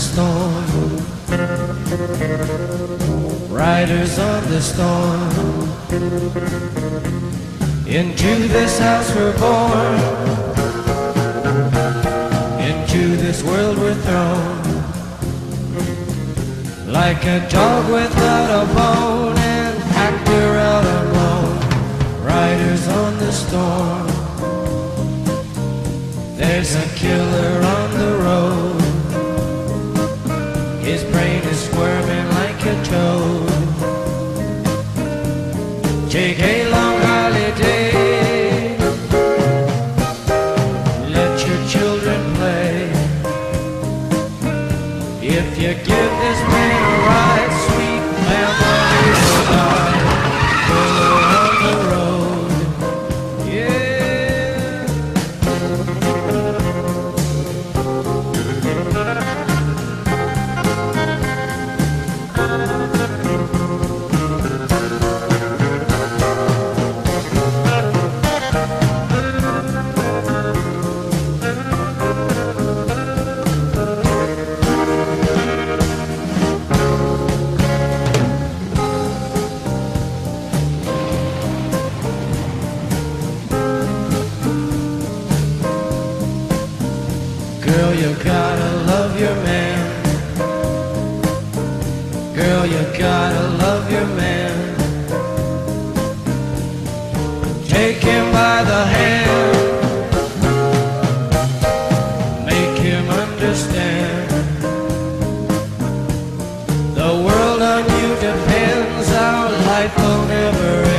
storm. Riders on the storm. Into this house we're born. Into this world we're thrown. Like a dog without a bone, And actor out alone. Riders on the storm. There's a killer His brain is squirming like a toad. Take a long holiday. Let your children play. If you give this man a ride, sweet memories you gotta love your man. Girl, you gotta love your man. Take him by the hand. Make him understand. The world on you depends. Our life will never